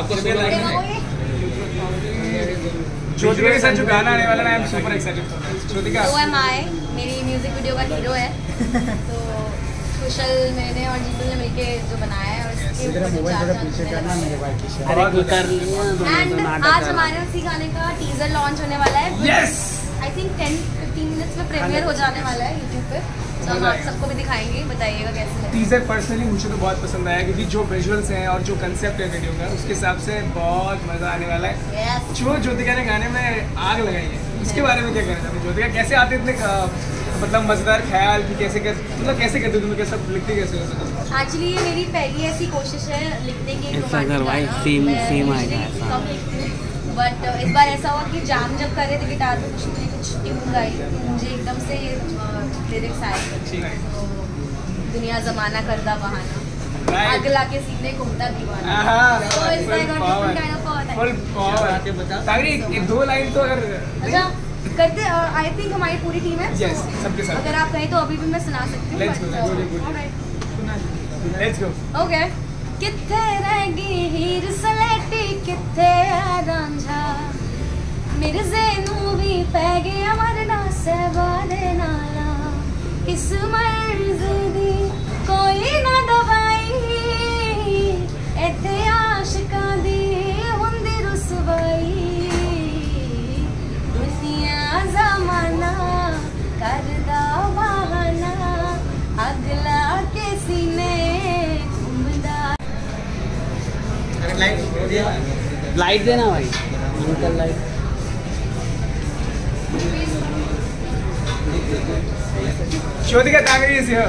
आपको है ज्योतिका के साथ जो गाना आने वाला है I am super excited Jyotika oh my मेरी म्यूज़िक वीडियो का हीरो है। तो कुशल मैंने और जीतू ने मिलके जो बनाया है और इसके तू कर लिया एंड आज हमारे उसी गाने का टीजर लॉन्च होने वाला है। प्रीमियर हो जाने वाला है यूट्यूब पे। तो हम आप सबको भी दिखाएँगे बताइएगा कैसे टीजर पर्सनली मुझे तो बहुत पसंद आया क्योंकि जो विजुअल्स हैं और जो कंसेप्ट है वीडियो का उसके हिसाब से बहुत मज़ा आने वाला है। यस जो ज्योतिका ने गाने में आग लगाई है उसके बारे में क्या कहना चाहते हैं ज्योतिका कैसे आते इतने मतलब मज़ेदार ख्याल कि कैसे कैसे मतलब कैसे करते हो तुम कैसे लिखते कैसे हो? एक्चुअली ये मेरी पहली ऐसी कोशिश है लिखने की सेम- सेम। बट इस बार ऐसा हुआ कि जाम जब कर रहे थे गिटार पे कुछ नहीं कुछ ट्यून गाई। मुझे एकदम से लिरिक्स आए। तो दुनिया जमाना करदा बहाना। Right. अगला के सीने घूमता दीवाना। दो लाइन तो अगर अच्छा करते आई थिंक हमारी पूरी टीम है Yes, सबके साथ। अगर आप कहें तो अभी भी मैं सुना सकती हूँ ओके रह गई हीर सलेटी मिर्जे नू भी पै गया मरना सहबा दे नाला। इस मर्ज दी कोई ना दवाई। इथे आशिकां दी हुंदी रुसवाई। दुनिया जमाना करदा बहाना अगला के सीने घूमदा। लाइट देना भाई uncle light Jyotika Tagri is here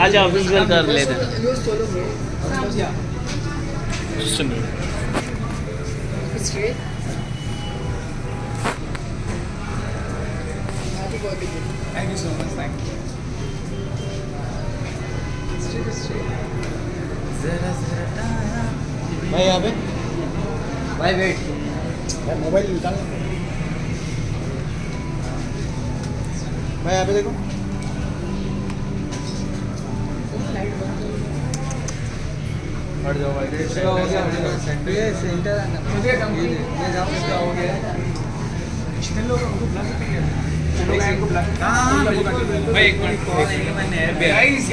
आ जाओ विजुअल कर लेते हैं। सुन thank you so much thank you भाई यहाँ पे? भाई वेट भाई मोबाइल निकाल भाई यहाँ पे देखो। हट जाओ भाई इसका हो गया, ये सेंटर ये जाओ इसका हो गया? जितने लोग हैं, उनको बुला सकते चलो मैं इनको बुला हाँ। भाई एक मिनट कॉल है, मैंने गाइस